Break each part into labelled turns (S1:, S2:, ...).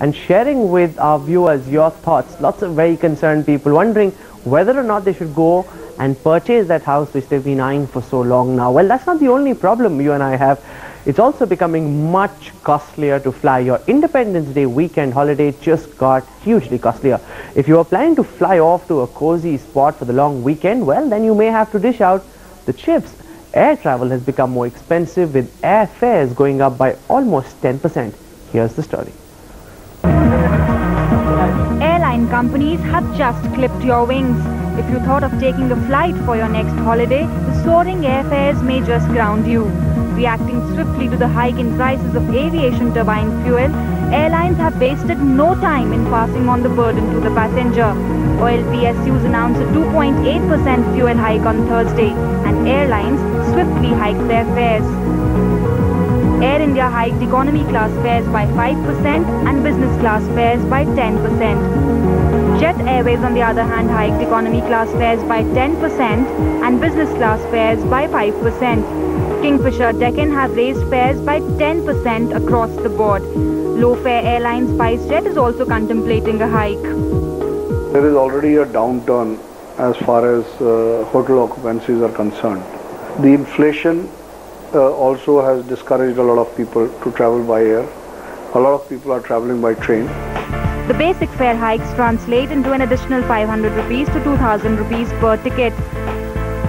S1: and sharing with our viewers your thoughts. Lots of very concerned people wondering whether or not they should go and purchase that house which they've been eyeing for so long now. Well, that's not the only problem you and I have. It's also becoming much costlier to fly. Your Independence Day weekend holiday just got hugely costlier. If you are planning to fly off to a cozy spot for the long weekend, well, then you may have to dish out the chips. Air travel has become more expensive with airfares going up by almost 10%. Here's the story.
S2: Companies have just clipped your wings. If you thought of taking a flight for your next holiday, the soaring airfares may just ground you. Reacting swiftly to the hike in prices of aviation turbine fuel, airlines have wasted no time in passing on the burden to the passenger. Oil PSUs announced a 2.8% fuel hike on Thursday and airlines swiftly hiked their fares. Air India hiked economy class fares by 5% and business class fares by 10%. Jet Airways on the other hand hiked economy class fares by 10% and business class fares by 5%. Kingfisher Deccan have raised fares by 10% across the board. Low-fare airline SpiceJet is also contemplating a hike.
S3: There is already a downturn as far as uh, hotel occupancies are concerned. The inflation uh, also has discouraged a lot of people to travel by air. A lot of people are traveling by train.
S2: The basic fare hikes translate into an additional 500 rupees to 2000 rupees per ticket.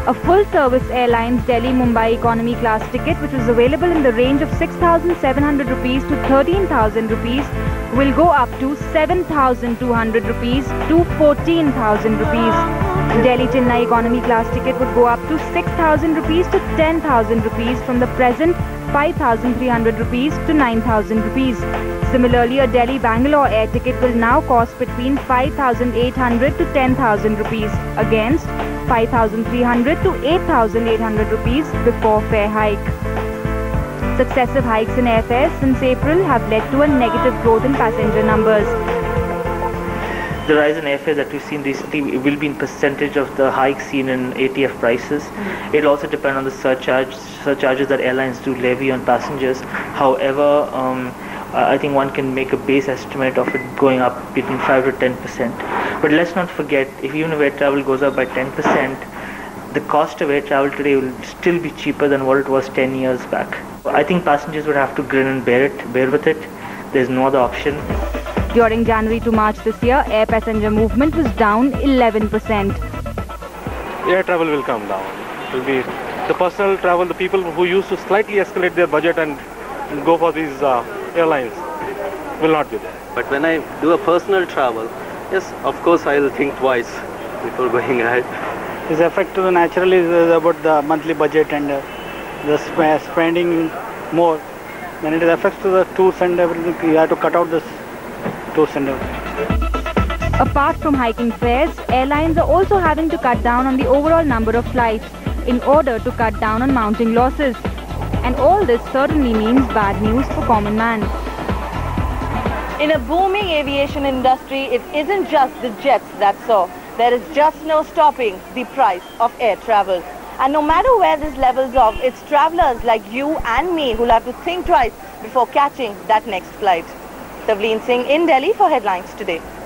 S2: A full-service airline's Delhi-Mumbai economy class ticket, which is available in the range of 6,700 rupees to 13,000 rupees, will go up to 7,200 rupees to 14,000 rupees. Delhi Chennai economy class ticket would go up to 6,000 rupees to 10,000 rupees from the present 5,300 rupees to 9,000 rupees. Similarly, a Delhi Bangalore air ticket will now cost between 5,800 to 10,000 rupees against 5,300 to 8,800 rupees before fare hike. Successive hikes in airfares since April have led to a negative growth in passenger numbers.
S4: The rise in airfares that we've seen recently will be in percentage of the hike seen in ATF prices. Mm. It'll also depend on the surcharge surcharges that airlines do levy on passengers. However, um, I think one can make a base estimate of it going up between 5 to 10 percent. But let's not forget, if even if air travel goes up by 10 percent, the cost of air travel today will still be cheaper than what it was 10 years back. I think passengers would have to grin and bear it, bear with it. There's no other option.
S2: During January to March this year, air passenger movement was down 11%.
S5: Air travel will come down. It will be the personal travel, the people who used to slightly escalate their budget and go for these uh, airlines will not be there.
S6: But when I do a personal travel, yes, of course I'll think twice before going ahead.
S7: This effect to the natural is about the monthly budget and uh, the sp spending more. When it affects to the tools and everything, you have to cut out this tours and.
S2: Apart from hiking fares, airlines are also having to cut down on the overall number of flights in order to cut down on mounting losses. And all this certainly means bad news for common man.
S8: In a booming aviation industry, it isn't just the jets that soar. There is just no stopping the price of air travel. And no matter where this levels off, it's travelers like you and me who'll have to think twice before catching that next flight. Tavleen Singh in Delhi for Headlines Today.